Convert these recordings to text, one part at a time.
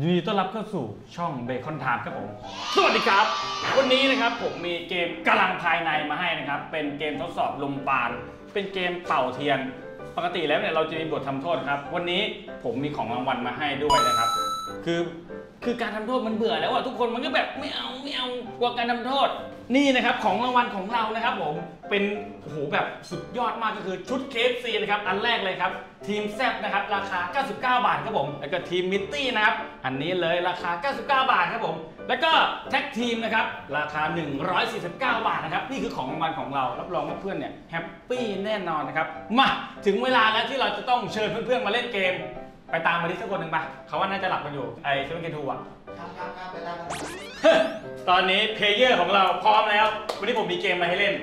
ยินดีต้อนรับเข้าสู่ช่อง Bacon Time ครับผม สวัสดีครับ วันนี้นะครับผมมีเกมกำลังภายในมาให้นะครับ เป็นเกมทดสอบลมปราณ เป็นเกมเป่าเทียน ปกติแล้วเนี่ยเราจะมีบททำโทษครับ วันนี้ผมมีของรางวัลมาให้ด้วยนะครับ คือ คือการทำโทษมันเบื่อแล้วอะทุกคนมันก็แบบไม่เอาไม่เอากลัวการทำโทษ นี่นะครับของรางวัลของเรานะครับผมเป็นโอ้โหแบบสุดยอดมากก็คือชุด KFC นะครับอันแรกเลยครับ ทีมแซบนะครับราคา 99 บาทครับผม แล้วก็ทีมมิตตี้นะครับอันนี้เลยราคา 99 บาทครับผม แล้วก็ tag team นะครับราคา 149 บาทนะครับนี่คือของรางวัลของเรารับรองว่าเพื่อนเนี่ย happy แน่นอนนะครับมาถึงเวลาแล้วที่เราจะต้องเชิญเพื่อนๆมาเล่นเกม ไปตามมาดิสักคนหนึ่งปะเขาว่าน่าจะหลับกันอยู่ไอ้7K2อะครับครับครับไปตามกันตอนนี้ player ของเราพร้อมแล้ว วันนี้ผมมีเกมมาให้เล่น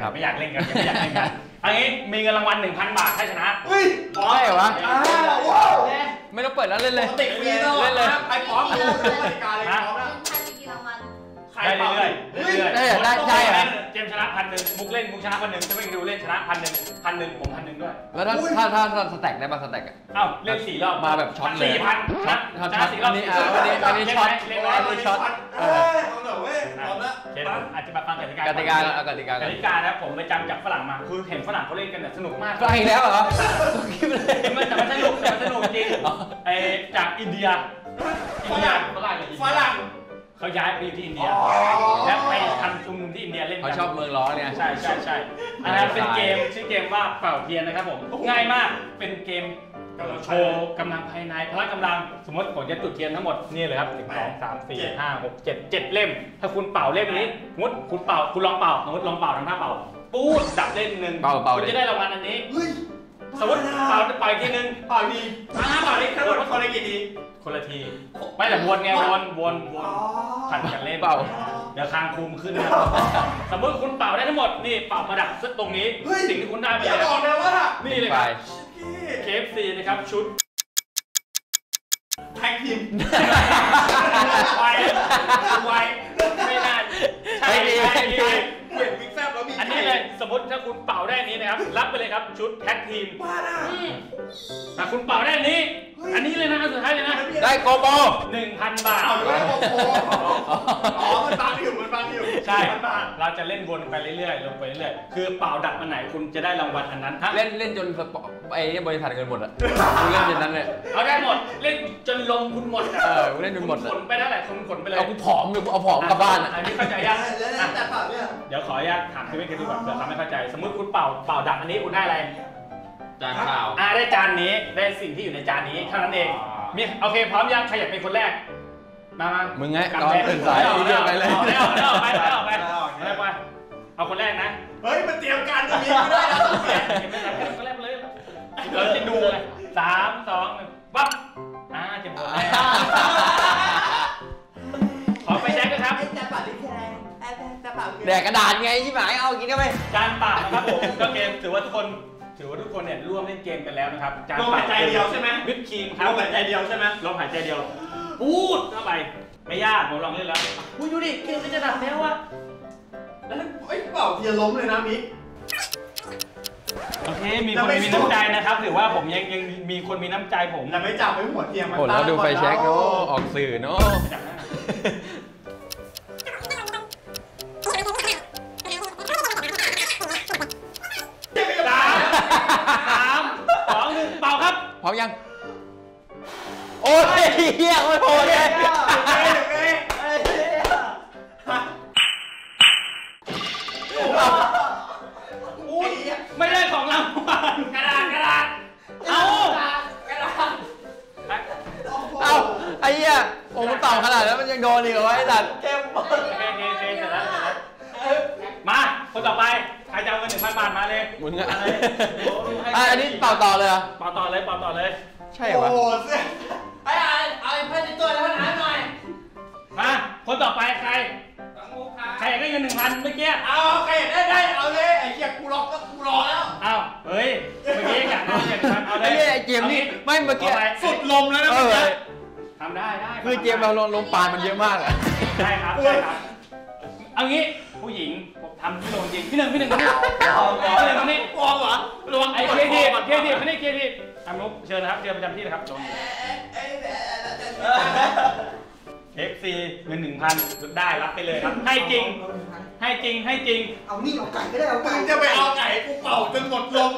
ครับไม่อยากเล่นกันยังไม่อยากเล่นกันอันนี้มีเงินรางวัล1,000 บาทถ้าชนะเฮ้ยพร้อมใช่เหรอวะ อ้าวว้าวไม่ต้องเปิดแล้วเล่นเลย ปกติมีตลอดเล่นเลยนะใครพร้อมดูดูกติกาเลยพร้อมนะ ใครได้เป่าเรื่อยๆเรื่อยๆได้เหรอได้ใช่เหรอ เจมส์ชนะพันหนึ่งมุกเล่นมุกชนะพันหนึ่ง7K2เล่นชนะพันหนึ่งพันหนึ่งผมพันหนึ่งด้วยแล้วถ้าถ้าถ้าถ้า stack ได้ป่ะ stack อะเอ้าเล่นสี่รอบมาแบบช็อตเลยสี่พันชนะช็อตชนะสี่รอบอันนี้อะอันนี้อันนี้ช็อต เล่นไหมอันนี้เล่นี้นไหมช็อตเอ้ยเอาหน่อยเว้ยพร้อมนะโอเคผมอาจจะมาฟังกติกากติกาเอากติกากก่อนติกานะผมไปจำจากฝรั่งมาคือเห็นฝรั่งเขาเล่นกันเนี่ยสนุกมาก ก็อีกแล้วเหรอคิดเลยมันแต่มันสนุกแต่มันสนุกจริงไอจากอินเดียอินเดียฝรั่งเลยฝรั่ง เขาย้ายไปอยู่ที่อินเดียอ๋อแล้วไปทำชุมนุมที่อินเดียเล่นกัเขาชอบเมืองร้อนเนี่ย ใช่ใช่ใช่อันนั้นเป็นเกมชื่อเกมว่าเป่าเทียนนะครับผมง่ายมากเป็นเกมโชว์กำลังภายในพละกำลังสมมติผมจะจุดเทียนทั้งหมดนี่เลยครับหนึ่งสองสามสี่ห้าหกเจ็ดเจ็ดเล่ม ถ้าคุณเป่าเล่มนี้สมมติคุณเป่าคุณลองเป่าสมมติลองเป่าทำท่าเป่า ปูดดับเล่มหนึ่งเป่าเป่าคุณดิจะได้รางวัลอันนี้เฮ้ย สมมติเป่าเป่าอีกทีนึงเป่าดีอ่าเป่านี้ทั้งหมดคนละกี่ทีคนละที ไม่แต่วนไงวนวนวนผัดกันเล่นเป่า เดี๋ยวคางคุมขึ้นนะสมมติคุณเป่าได้ทั้งหมดนี่เป่ามาดับซึกตรงนี้เฮ้ยสิ่งที่คุณได้ไปอย่าเลยบอกนะว่านี่เลยไปครับ KFC นะครับชุด tag team ไวไวไม่นานใช่ไม่ดีใช่ไม่ดีใช่ เห็นบิ๊กแซบแล้วมีอันนี้เลยสมมติถ้าคุณเป่าได้อันนี้นะครับ รับไปเลยครับชุด tag team บ้าน่ะถ้าคุณเป่าได้อันนี้ อันนี้เลยนะอันสุดท้ายเลยนะ ได้โกโบ1,000บาทเอาด้วยโอ้โห ใช่มันบางเราจะเล่นวนไปเรื่อยๆลงไปเรื่อยๆคือเป่าดับอันไหนคุณจะได้รางวัลอันนั้นถ้าเล่นเล่นจนสปอไอ้เนี่ยบริษัทเงินหมดอะกูเล่นจนนั้นเลยเอาได้หมดเล่นจนลมคุณหมดะเออกูเล่นจนหมดคุณอะขนไปเท่าไหร่คุณขนไปเลยเอากูผอมเลยกูเอาผอมกลับบ้านอะ อันนี้เข้าใจยัง แล้วอะแต่เป่าเนี่ย เดี๋ยวขออนุญาตถามคือไม่เคยดูแบบเผื่อเขาไม่เข้าใจ สมมติคุณเป่าเป่าดับอันนี้คุณได้อะไรจานข้าว อ่าได้จานนี้ได้สิ่งที่อยู่ในจานนี้เท่านั้นเองมีโอเคพร้อมยังใครอยากเป็นคนแรก มามามึงไงกำนอนแพงตื่นสายเอาอีเดียวไปเลยเอาเอาเอาเอาไปเอาไปเอาเอาไปเอาไปเอาคนแรกนะ เฮ้ยมันเตรียมการจะมีไม่ได้นะเก็บไม่ทันคนแรกเลยเราจะดูเลยสามสองหนึ่งปั๊บอ่าเจ็บปวดแน่ขอไปแจ็คด้วยครับไอ้แต่เป่าที่แค่ไอ้แต่เป่าแดกกระดาษไงที่หมายเอากินกันไปจานเปล่านะครับผมก็เกมถือว่าทุกคนถือว่าทุกคนเนี่ยร่วมเล่นเกมกันแล้วนะครับจานลมเปล่าหายใจเดียวใช่ไหมวิปครีมคลรับมหายใจเดียวใช่ไหมลมหายใจเดียว พูดเข้าไป ไม่ยากผมลองเล่นแล้วอุ้ยดูดิเกมมันจะดับแล้วอะแล้วไอ้เป่าเทียนล้มเลยนะมิกโอเค มีคนมีน้ำใจนะครับ ถือว่าผมยังยังมีคนมีน้ำใจผมแต่ไม่จับไว้หัวเทียมมันโอ้แล้วดูไฟแช็กเนาะโออกสื่อเนาะจับได้สามสามสองหนึ่งเป่าครับพร้อมยัง โอ้ยเฮียโอ้ยโหเลยอุ้ยไม่ได้ของรางวัลกระดาษกระดาษเอาเอ้าไอ้เหี้ยโอ้มันเต่าขนาดนั้นมันยังโดนอีกเหรอวะไอ้สัตว์เข้มมากโอเคโอเคโอเคเสร็จแล้วเสร็จแล้วมาคนต่อไปใครจะเอาเงินหนึ่งพันบาทมาเลยมึงอะมาเลยอะอันนี้เต่าต่อเลยเหรอเป่าต่อเลยเป่าต่อเลย ใช่เหรอวะ คนต่อไปใครใครอยากได้เงินหนึ่งพันเมื่อกี้ เอาโอเคได้ได้เอาเลยไอ้เหี้ยกูรอก็กูรอแล้ว อ้าวเฮ้ย เมื่อกี้อยากได้เงินหนึ่งพันเอาเลไอ้ยเหี้ยไอ้เจมส์นี่ไม่เมื่อกี้าไปสุดลมแล้วนะเอเมื่ออ กี้ทำได้ได้คือเจมส์เราลงลงปานมันเยอะมากอะใช่ครับใช่ครับ เอางี้ผู้หญิงผมทำพี่โดนจริงพี่หนึ่งพี่หนึ่งพี่หนึ่งพี่หนึ่งตรงนี้ ฟองเหรอระวังไอ้เคทีฟเคทีฟไม่ได้เคทีฟทำนุ๊กเชิญนะครับเชิญประจำที่นะครับลงไอ้แบบจะ FC เงินหนึ่งพันได้รับไปเลยครับ ให้จริง ให้จริงให้จริง เอานี่เอาไก่ก็ได้เอามึไก่งจะไปเอาไก่กูเป่าจนหมดลม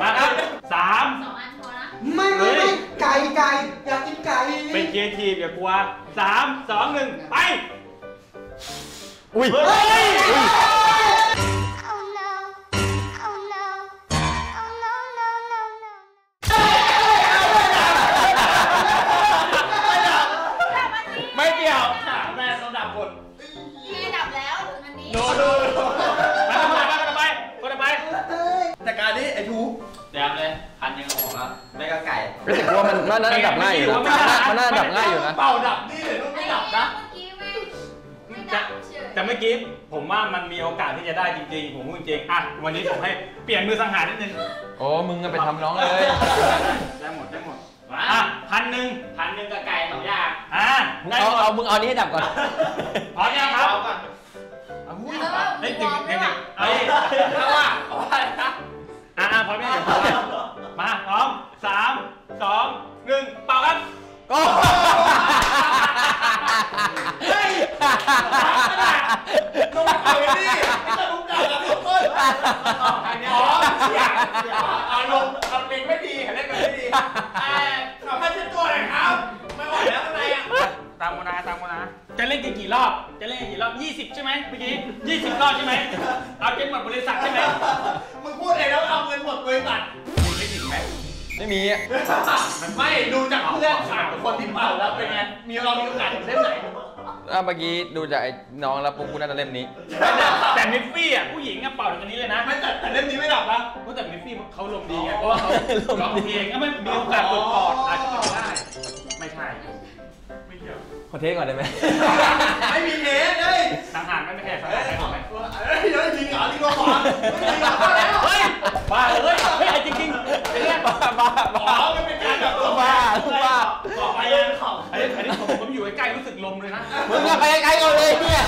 มาครับสามสองอันพอนะไม่ไม่ไม่ไก่ไก่อยากกินไก่เป็นเกียร์ทีมอย่ากลัวสามสองหนึ่งไปอุ้ย อ้ทูเดี๋ยวเลยพันยังเอาของแล้วไม่ก็ไก่ก็ถือว่ามันมันน่าจะดับง่ายอยู่นะมันน่าจะดับง่ายอยู่นะเป่าดับนี่เลยลูกไอ้ไม่เนี้ดัยบนะเมื่อกี้ไม่ไม่ดับเฉยแต่เมื่อกี้ผมว่ามันมีโอกาสที่จะได้จริงๆ ผมพูดจริงอะวันนี้ผมให้เปลี่ยนมือสังหารนิดนึงโอ้มึงก็ไปทำน้องเลย ได้หมดได้หมดอะพันหนึ่งพันหนึ่งกับไก่สองอย่างอะมึงได้เอาหมดเอามึงเอานี้ให้ดับก่อนพร้อมยังครับเอาก่อนเออเฮ้ยมีดึวงอร์มดึด้ นี่ไม่ต้องลุกด่าแล้วทุกคนอันนี้อ๋อเสียอารมณ์อารมณ์ไม่ดีเล่นกันไม่ดีเอ่อขอให้เช็ดตัวหน่อยครับ ไม่ไหวแล้วข้างในอะ ตามโมนาตามโมนาจะเล่นกันกี่รอบ จะเล่นกี่รอบ 20 ใช่ไหมเมื่อกี้20 รอบใช่ไหม เอาจนหมดบริษัทใช่ไหมมึงพูดเองแล้วเอาเงินหมดบริษัทไม่ถึงไหมไม่มีอะไม่ดูจากเพื่อนสามคนที่เป่าแล้วเป็นไง มีเรามีโอกาสถึงเส้นไหน อะเมื่อกี้ดูจากไอ้น้องแล้วปุ๊บกูน่าจะเล่มนี้แต่แต่มิฟฟี่อะผู้หญิงอะเป่าถึงอันนี้เลยนะไม่แต่แต่เล่มนี้ไม่ดับนะเพราะแต่มิฟฟี่เขาลมดีไงเพราะว่าเขาร้องเพลงก็ไม่มีโอกาสตกปอดอาจจะเป็นได้ไม่ใช่ไม่เกี่ยวขอเทสก่อนได้ไหมไม่มีเทสเลยสังหารไม่ไม่ใช่สังเฮ้หารยได้ถูกไหมเฮ้ยเดี๋ยวยิงเหรอยิงก็ขอไม่ยิงก็ขอแล้วเฮ้ยบ้าเลยเฮ้ยไอ้จริงๆไอ้เนี่ยบ้าบ้าอ๋อมันเป็นกา มเลยนะมึงอะไปไกลๆก่อนเลยเนี่ย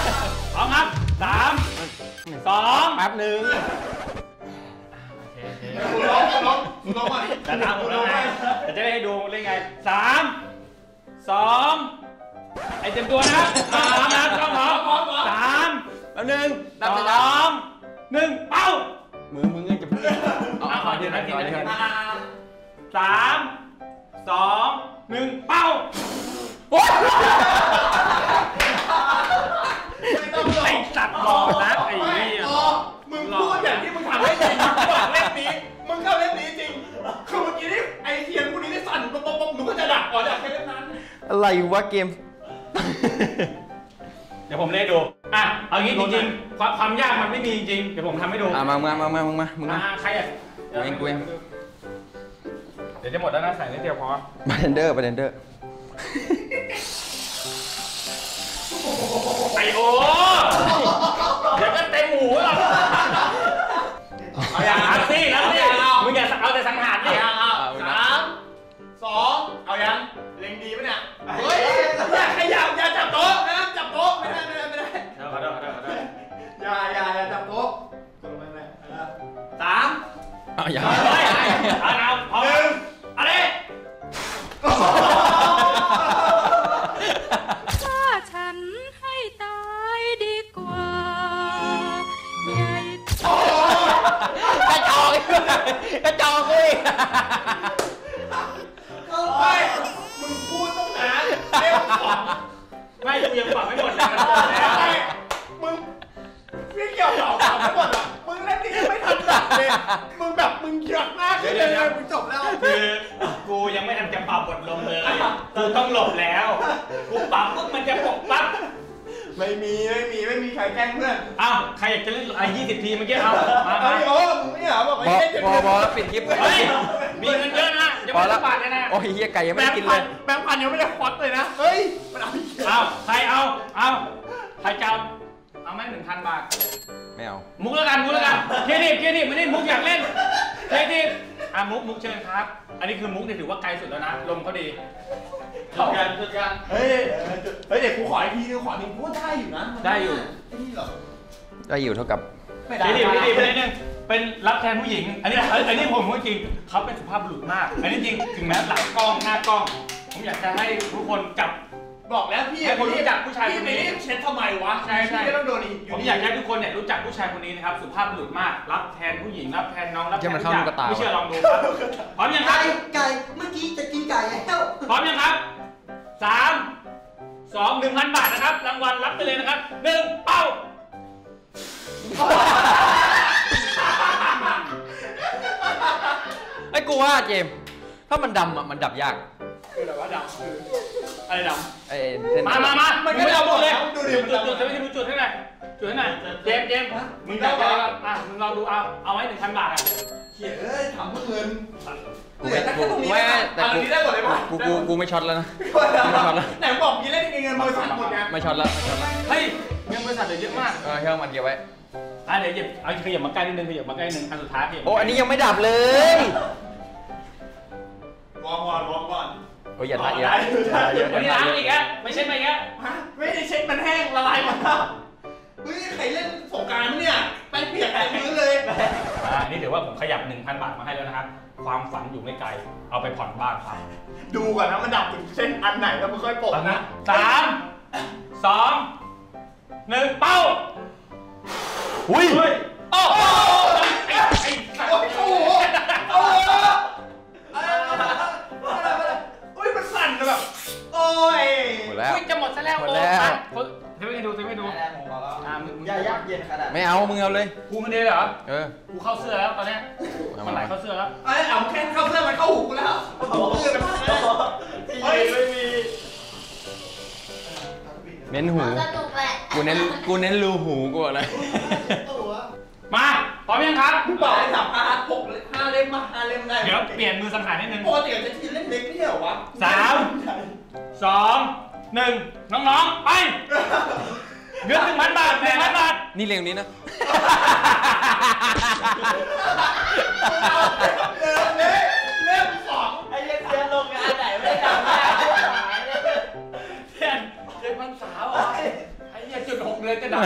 พร้อมครับสามสองแป๊บหนึ่งโอเคโอเคคุณร้องคุณร้องคุณร้องมาจะตามผมแล้วไงแต่จะได้ให้ดูเล่นไงสามสองไอ้เต็มตัวนะพร้อมนะกล้องพร้อมสามแป๊บหนึ่งสนับอสินับงหนึ่งเป้ามือมึงก็จะพูดเอาเอาขอเดี๋ยวนะเดี๋ยวนะเดี๋ยวนะอ่าสามสองหนึ่งเป้า ไม่ต้องหลไอ้อกสัตว์บอกนะไอ้ไม่เหี้ยอ๋อมึงพูดอย่างที่มึงทำได้จริงมึงบอกเล่มนี้ มึงเข้าเล่มนี้จริง คือเมื่อกี้นี่ไอเทียนพวกนี้ได้สั่นป๊บป๊บป๊บหนูก็จะดับก่อนจากแค่เล่มนั้น อะไรวะเกม เดี๋ยวผมเล่นดู อะ เอางี้จริงๆ ความความยากมันไม่มีจริงๆ เดี๋ยวผมทำให้ดูอะมามามามามึงมามึงมา อะใครอะกูเองกูเอง เดี๋ยวจะหมดแล้วนะใส่นิดเดียวพอ บาร์เทนเดอร์บาร์เทนเดอร์ โอเดี๋ยวก็เต็มหูหรอกเอาอย่างนัดสินัดสิมึงอย่าเอาแต่สังหารดิสามสองเอายังเล็งดีปะเนี่ยเฮ้ยอย่าขยับอย่าจับโต๊ะนะจับโต๊ะไม่ได้ไม่ได้ไม่ได้ขอโทษขอโทษขอโทษอย่าอย่าอย่าจับโต๊ะกดลงไปเลยเออสามเอาอย่าเยเลยมึงจบแล้ว คือกูยังไม่ทันจะเป่าบทลมเลยกูต้องหลบแล้ว กูปรับปุ๊บมันจะปกปั๊บไม่มีไม่มีไม่มีใครแกล้งเพื่อนอ้าวใครอยากจะเล่นไอ้ยี่สิบทีเมื่อกี้เอามาไอ้มาโอ้มึงไม่เหรอบอกบไม่อเล่นจะบอบอปิดคลิปเฮ้ยมีเงินเยอะนะยังพอไม่แล้ได้วบาทเลยนะโอ้ยเฮียไก่ยังแบไม่งได้ค์กินพัเลนยแบงค์พันยังไม่ได้ควักเลยนะเฮ้ยมันเอาอีกเอาใครเอาเอาใครจะเอาเอาไหมหนึ่งพันบาทไม่เอามุกแล้วกันมุกแล้วกัน creative creative ไม่ได้มุกอยากเล่นเครดิต อะมุกมุกเชิญครับ อันนี้คือมุกที่ถือว่าไกลสุดแล้วนะ ลมเขาดีจุดกันจุดกันเฮ้ยเฮ้ยเด็กกูขออีกทีนึงขอทีกูได้อยู่นะได้อยู่ไอ้นี่เหรอได้อยู่เท่ากับไม่ได้ creative creative ไม่ได้นึงเป็นรับแทนผู้หญิง อันนี้อันนี้ผมพูดจริงเขาเป็นสุภาพบุรุษมาก อันนี้จริงถึงแม้หลังกล้องหน้ากล้อง ผมอยากจะให้ทุกคนจับ บอกแล้วพี่ให้คนรู้จักผู้ชายพี่คนไปนี้รีบเช็ดทำไมวะใช่ใช่ พี่ก็ต้องโดนอีกผมอยากให้ทุกคนเนี่ยรู้จักผู้ชายคนนี้นะครับสุภาพบุรุษมาก รับแทนผู้หญิงรับแทนน้องรับแทนทุกอย่างไม่เชื่อลองดูครับพร้อมยังครัไก่บไก่เมื่อกี้จะกินไก่แล้วพร้อมยังครับสามสองหนึ่งพันบาทนะครับ รางวัลรับไปเลยนะครับหนึ่งเป้าไอ้กูว่าเจมส์ถ้ามันดำอะมันดับยาก คือแบบว่าดำคืออะไรดไอ้เส้นมามามามันก็ไม่เอาหมดเลยดูดิจุดมันจุดดำจุดจะไม่ดูจุดให้หน่อยจุดให้หน่อยเจมส์เจมส์ำมึงอยากได้อะไรอะมึงลองดูเอาเอาไว้หนึ่งพันบาทอะเขียนเอ้ยทำเพื่อเงินกูไม่แต่กูแค่ตรงนี้ไม่นะแต่เอาตรกูงนี้ได้หมดเลยป่ะกูกูกูไม่ช็อตแล้วนะได้หมดไม่ช็อตแล้วไหนบอกมีเล่นเงินบริษัทหมดไงไม่ช็อตแล้วไม่ช็อตแล้วเฮ้ยเงินบริษัทเดี๋ยวเยอะมากเออเครื่องมันเก็บไว้อะเดี๋ยวหยิบเอาขยับมาใกล้นิดนึงขยับมาใกล้นิดนึงอันสุดท้ายขยับมาโอ้อันนี้ยังไม่ดับเลย อ้ยอย่าทาเยอะได้อย่าทาเยอะอวันนี้ย่าล้าทางเยอีกอะแล้วไม่ใช่ไหมแกฮะไม่ได้เช็ดมันแห้งละลายหมดแล้วเฮ้ยใครเล่นสงกรารเนี่ยแป้งเปียกเต็มมือเลย อ่านี่ถือว่าผมขยับ 1,000 บาทมาให้แล้วนะครับ ความฝันอยู่ไม่ไกล เอาไปผ่อนบ้านครับดูก่อนนะมันดับถึงเส้นอันไหนแล้วมันค่อยโปะตอนนี้นะสามสองหนึ่งเป้าอุ้ยเฮ้ยโอ้ เอามึงเอาเลย กูมันเดียวเหรอ เออ กูเข้าเสื้อแล้วตอนเนี้ยเอามันไหลเข้าเสื้อแล้วไอ้เอาแค่เข้าเสื้อมันเข้าหูกูแล้วหูกูเลยมันเฮ้ยไม่มีเน้นหูสนุกแหละกูเน้น กูเน้นรูหูกูอะไรมาพร้อมยังครับกูบอกให้สับห้าหกห้าเล่มมาห้าเล่มได้ เดี๋ยวเปลี่ยนมือสังหารนิดนึงปกติจะทีเล่นเล็กไม่ใช่เหรอวะสามสองหนึ่งน้องๆ ไป เงินหนึ่งพันบาทหนึ่งพันบาทนี่เร็วนี้นะเริ่มเลยเล่มสองไอ้เหี้ยังเสียลงงานไหนไม่ได้ทำได้หายเลยเทียนเจ็ดพันสาวเหรอไอ้เหี้ยจุดหกเลยจะดับ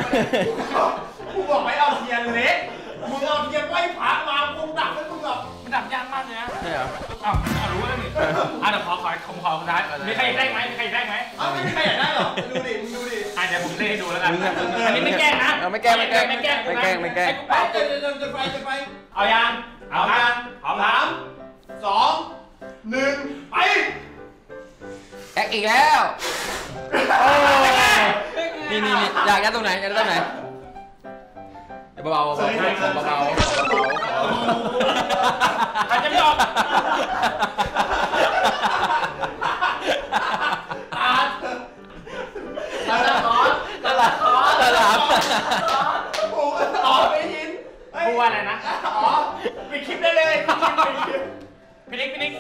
กูบอกไม่เอาเทียนเล็ก มึงเอาเทียนไหว้พระมาคงดับให้มึงแบบมันดับยากมากเลยนะใช่เหรออ้าวอ้าวรู้แล้วนี่อะเดี๋ยวขอขอขอขอคนท้ายมีใครได้ไหมมีใครได้ไหมเอ้าไม่มีใครอยากได้หรอดูดิมึงดูดิอะเดี๋ยวผมเล่นให้ดูแล้วกันมึงอะมึงอะอันนี้ไม่แกล้งนะเออไม่แกล้งไม่แกล้งไม่แกล้งไม่แกล้งไม่แกล้งให้กูไปเป่าจะจะจะไปจะไปเอายังเอาครับพร้อมคสารับมสองหนึ่งไปแอคอีกแล้วโอ้นี่นี่นี่อยากยัดตรงไหนอยากยัดตรงไหน เดี๋ยวเบาๆเบาๆเบาๆเบาๆอาจจะไม่ออกอาร์ตตลาดคอร์สตลาดคอร์สตลาดกูอ๋อไม่ยินเฮ้ยพูดว่าอะไรนะอ๋อปิดคลิปได้เลยปิดคลิปพี่นิกพี่นิก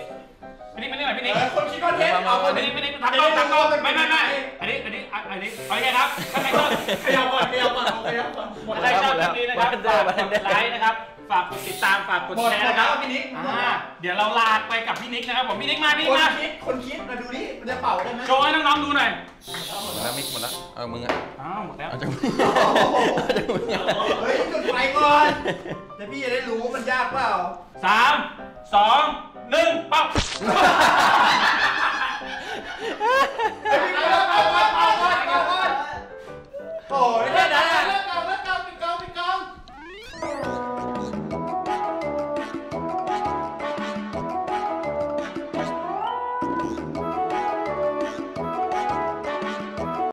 พี่นิกมานี่หน่อยพี่นิกเออคนคิดคอนเทนต์เอาคนพี่นินี้กพี่นิกทำกล้องทำกล้องไม่ไม่ไม่อันนี้อันนี้อันนี้โอเคครับถ้าใครชอบขยับก่อนขยับก่อนขยับก่อน หมดถ้าแล้วใครชอบคลิปนี้นะครับฝากกดไลค์นะครับ ฝากกดติดตามฝากกดหมดแชร์หมดนะคแล้รัวบพี่นิกอ่าเดี๋ยวเราลาไปกับพี่นิกนะครับผมพี่นิกมาพี่คนิกนมาคิดคนคิดมาดูดิมันจะเป่าได้ไหมโชว์ให้น้องๆดูหน่อยหมดแล้วมิกหมดแล้วเออมึงอะอ้าวหมดแล้วเอาจากมึงเอาจากมึงอะเฮ้ยจุดไฟก่อนเดี๋ยวพี่จะได้รู้ว่ามันยากเปล่าสามสองหนึ่งปั๊บ